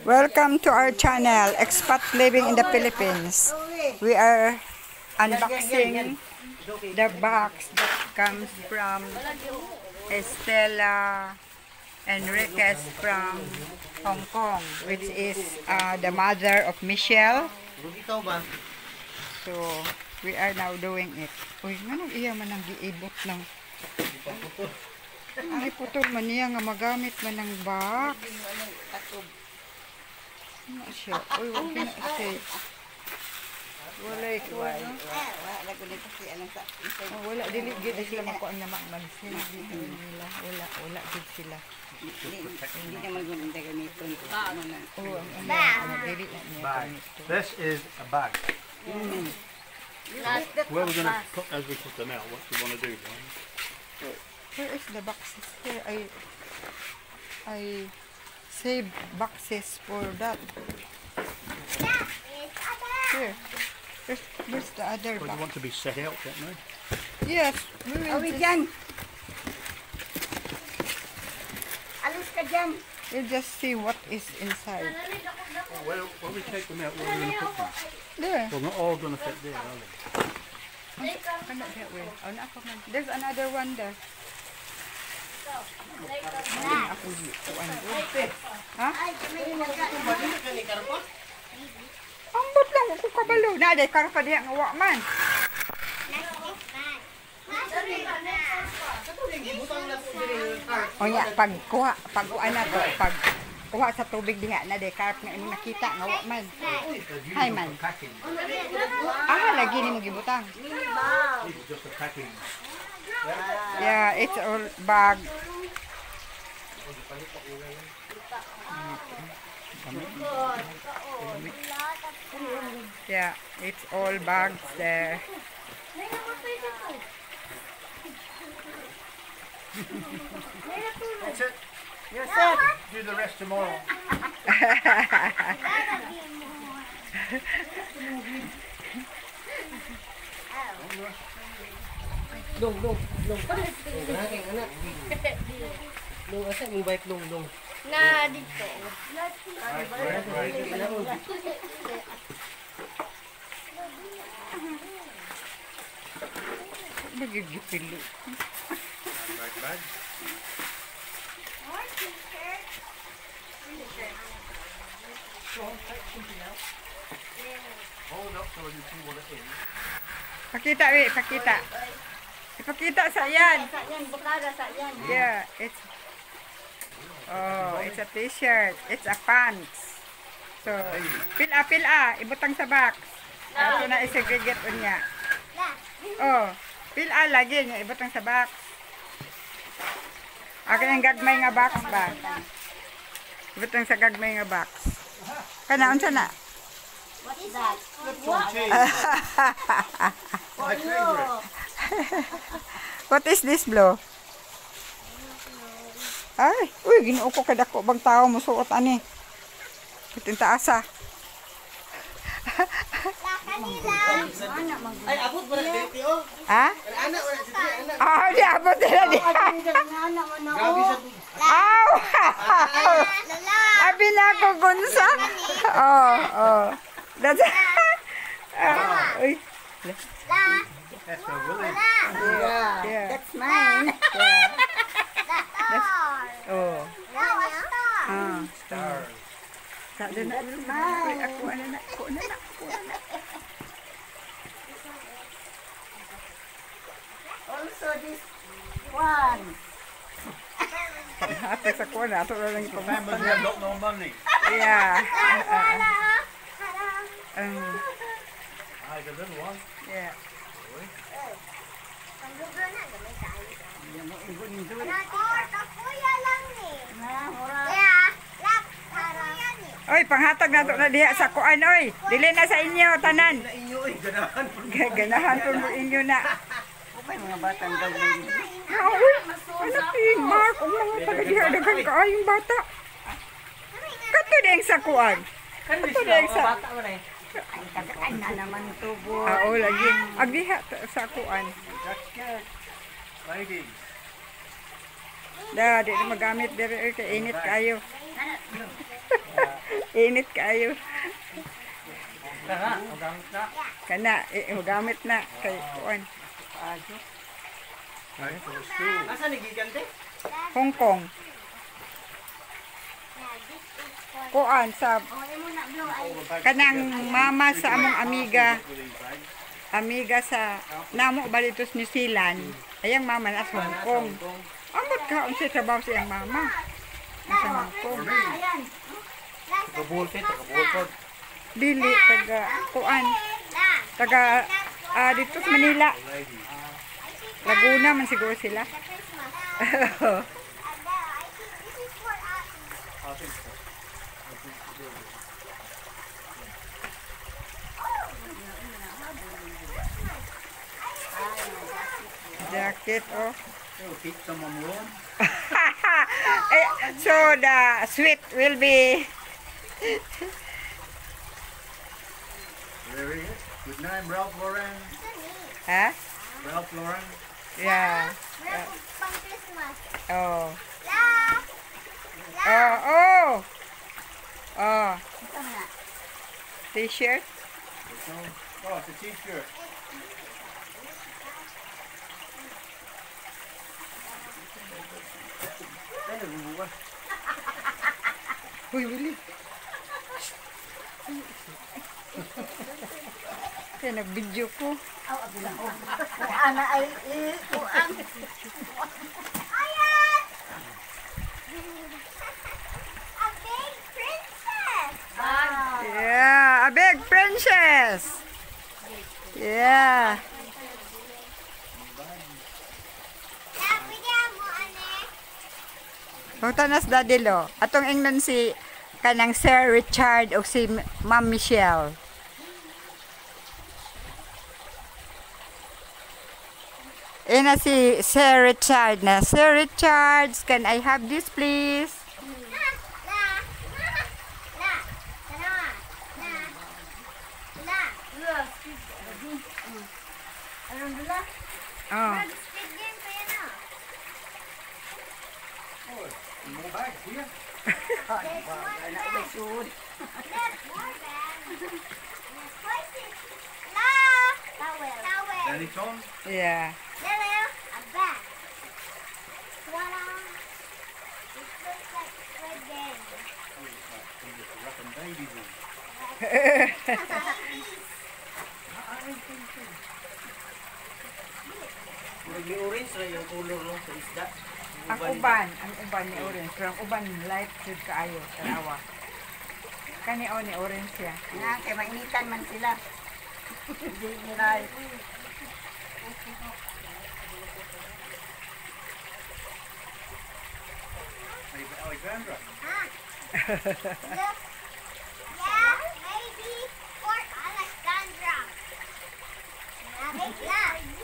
Welcome to our channel, Expat Living in the Philippines. We are unboxing the box that comes from Estela Enriquez from Hong Kong, which is uh, the mother of Michelle. So, we are now doing it. Uy, nga iya man ang giibot ng... Ay, putol man niya nga magamit man ng box. Ano siya? Uy, wag na siya. Walay ko. no? Oh, wala dili gid sila makuha na mag-send dito nila. Wala, wala gid sila. Hindi naman gumanda ganito. Oh, ang ano, ano, dili na niya bag. ganito. This is a bag. Where we're going to put as we put them out. What do you want to do? Ryan? Where is the boxes? Here, I, I save boxes for that. Here. There's, there's the other Well, you want to be set out, don't you? Yes, we will oh, Awi just, dyan! Alis ka dyan! we'll just see what is inside. Well, when we take them out, where are we going to put them? There. Well, not all going to fit there, are they? Kana that way. Oh, na ako man. There's another one there. Ako kuan ko. Ha? Ambot lang ako kabalo. Na day karpa diha nga wa man. O nya pag kuha, pag kuha na to, pag kuha sa tubig diha na day karp nga imong nakita nga wa man. Hay man. Ah, lagi ni mo gibutang. Just a packing. Yeah, it's all bag. Yeah, it's all bags there. That's it. You're set. Do the rest tomorrow. Lung, lung. Lung, aking anak. Lung, asa mong bike lung, lung. na dito. Magigipili. Hold up so you see what it is. Pakita, pakita. Ipakita sa yan. Sa yan, bukara sa yan. Yeah, it's Oh, it's a t-shirt. It's a pants. So, pila pila, ibutang sa box. Ito na isegregate niya. Oh, pila lagi niya ibutang sa box. Akin ang gagmay nga box ba? Ibutang sa gagmay nga box. Kana unsa na? What's that? My favorite. What is this blow? Ay, uy, ginuo ko kada ko bang tao mo suot ani. Kitin taasa. Ay, abot mo na dito, oh. Ha? Anak, wala Dre, anak. Ah, di abot nila di. Grabe sa Aw! Abi na ako gunsa. Oh, oh. That's Ah, uy. That's a Willie. Yeah. yeah. That's mine. Yeah. That's, oh. A star. Ah. Star. That's ada nak dulu. Also this one. Have not no money. Yeah. Uh, uh, um, ah, I like a little one. Yeah. Oy, panghatag na to na diha sa kuan oy. Dili na sa inyo tanan. inyo, eh. Ganahan. Ganahan po mo inyo na. May mga batang gawin. Ah, Uy, anak tin Mark, ang mga taga diha dagan kaayong bata. Kato ding sa kuan. Kato ding sa bata mo na eh. Ay na naman tubo. Ah, oh, lagi. Ag diha ta- sa kuan. Da, di na magamit diri kay init kayo. Init kayo. Kana, magamit na. Kana, eh, gamit na kay kuan. Asa ni gigante? Hong Kong. Kuan sa kanang mama sa among amiga. Amiga sa namo balitos New Zealand. Ayang mama na sa Hong Kong. Amot ka unsa trabaho sa iyang mama. Sa Hong Kong. Kabulpit. Dili taga kuan. Taga ah, dito sa Manila. Laguna man siguro sila. think so. I think. Jacket oh. So eh, so the sweet will be. there he is. Good name, Ralph Lauren. Huh? Ralph Lauren. Yeah. yeah. Oh. La! Oh, oh. Oh. T-shirt. Oh, it's a t-shirt. Uy, Willie. Kaya nag-video ko. Ana ay ikuan. Ayan! A big princess! Yeah, a princess. Yeah. La, bigyan mo, ane. Punta na sa daddy lo. Atong ingnon si kanang Sir Richard o si Ma'am Michelle. Ina si Sir Richard na. Sir Richard, can I have this please? Oh. More Yeah. There a bag. Voila. It looks like red baby. Oh, it's like wrapping babies in. Babies. I don't think so. Ni orange ra yung color no sa isda. Ang uban, ang uban ni orange. Pero ang uban light jud kaayo, tanawa. Kani o ni orange siya. Nga kay mainitan man sila. Hindi nila Alexandra. Look. Yeah, maybe for Alexandra. Yeah.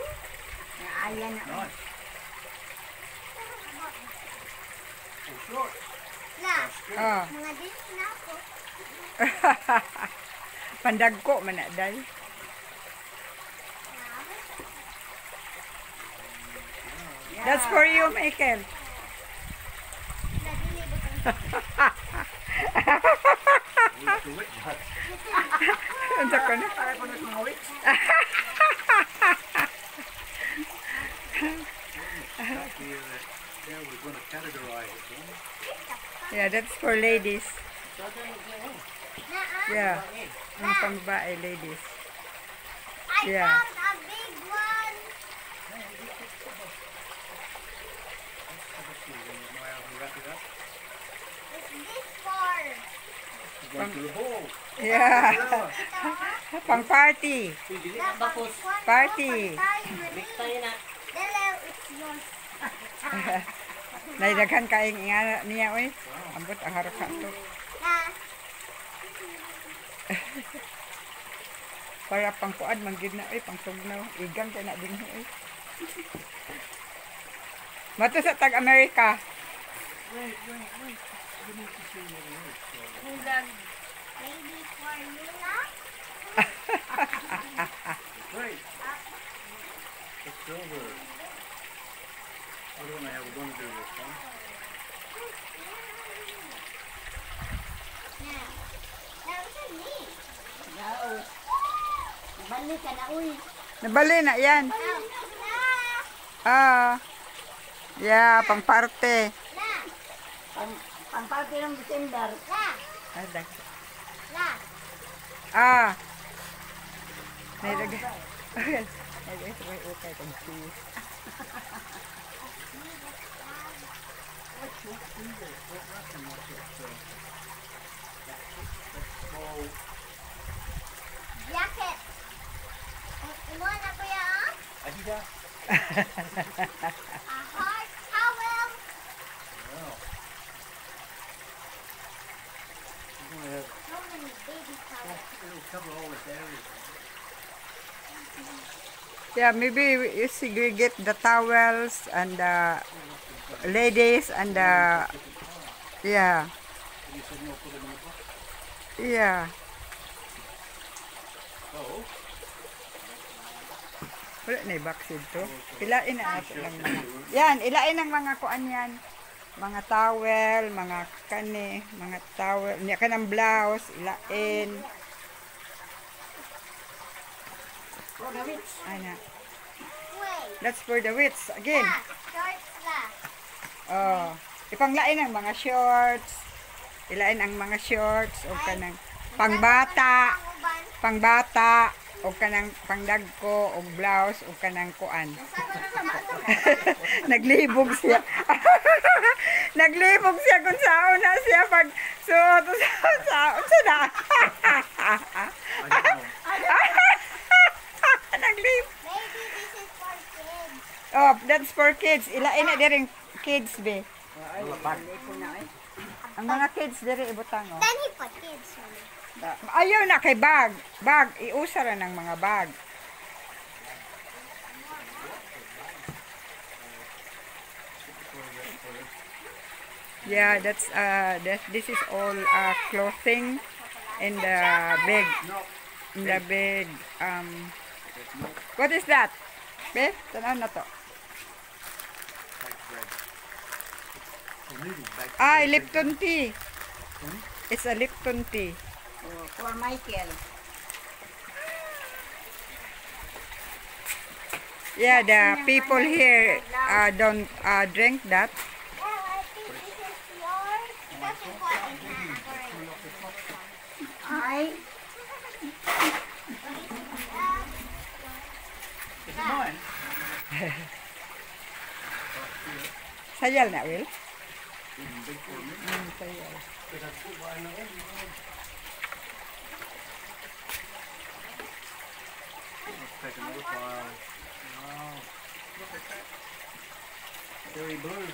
Ayan na. Nice. Short. Na, Oh. mga dis na ako. Pandagko man na dai. That's for you, Michael. Nadili ba With yeah. Yeah? that's for ladies. Yeah, ang pambabae, ladies. Yeah. Pang, yeah. Pang party. Party. Naidaghan kaing nga niya oy. Ambot ang harap ka to. Para pang kuad man gid na oy, pang tugnaw. Igang kay na din oy. Mato sa tag Amerika. maybe for Mila? Great. It's over. What am I ever going to do this one? Na, yan. Ah. Yeah, pamparte. Pamparte ng December. Ada. Ah. Naidag. Naidag sa ukay. Thank. Jacket. Imo na ko yan? Adidas. A hard towel. You're gonna have So many baby towels. it'll cover all this area. Yeah, maybe you segregate the towels and the ladies and the yeah. Yeah. Wala na box ito. Ilain na natin lang mga. Yan, ilain ang mga kuan yan. Mga towel, mga kani, mga towel, niya ka ng blouse, ilain. Oh, damit. Ana. Wait. That's for the wits. Again. La. Shorts la. Oh. Ipanglain ang mga shorts. Ilain ang mga shorts o kanang pangbata, pangbata o kanang pangdagko o blouse o kanang kuan. Naglibog siya. Naglibog siya kung saan na siya pag suot sa saan sa na. I don't know. Naglibog. Maybe this is for kids. That's for kids. Ilain na diring kids be. Ang mga kids diri ibutang oh. He put kids. Ayaw na kay bag. Bag, iusa ra ng mga bag. Yeah, that's uh that this is all uh clothing in the big in the big um What is that? Be, tanan na to. Ay, Lipton tea. Hmm? It's a Lipton tea. Oh, for Michael. Yeah, the people here uh, don't uh, drink that. Hi. Sayal na, Will. Big for me. Mm, mine in the Let's take another file. Wow. Look at that. Very blue.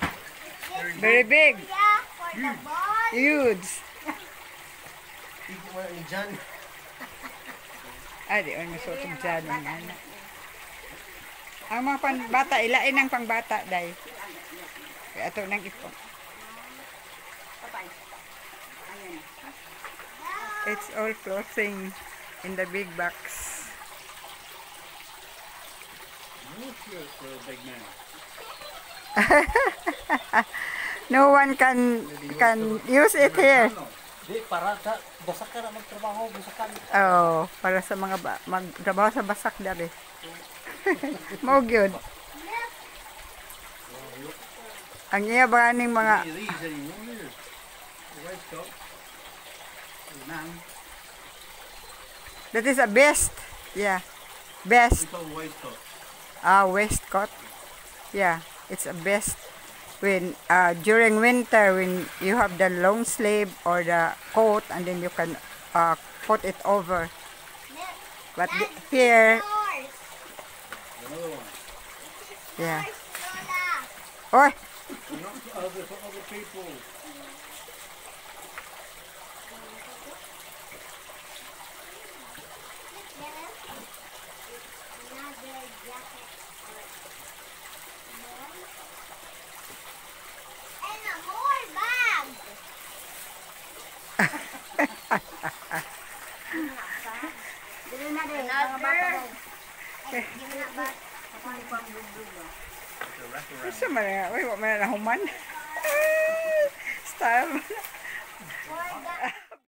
Very big. Yeah, for the ball. Huge. Even where ni John. Ah, di ang nasuot ng anak. Ang mga pangbata, ilain ang pangbata, day. Kaya ito nang ipon. It's all clothing in the big box. No for a big man. No one can can use it here. Di, para sa basak ka na magtrabaho, basakan. Oh, para sa mga ba, magtrabaho sa basak dari. Mo gyud. Ang iya ba ning mga man. that is a best. Yeah. Best We call waistcoat. uh, waistcoat. Yeah, it's a best when uh, during winter when you have the long sleeve or the coat and then you can uh, put it over. But the- here, Yours. Another one. yeah. Lola. Gusto man na. Uy, wa man na human. Style.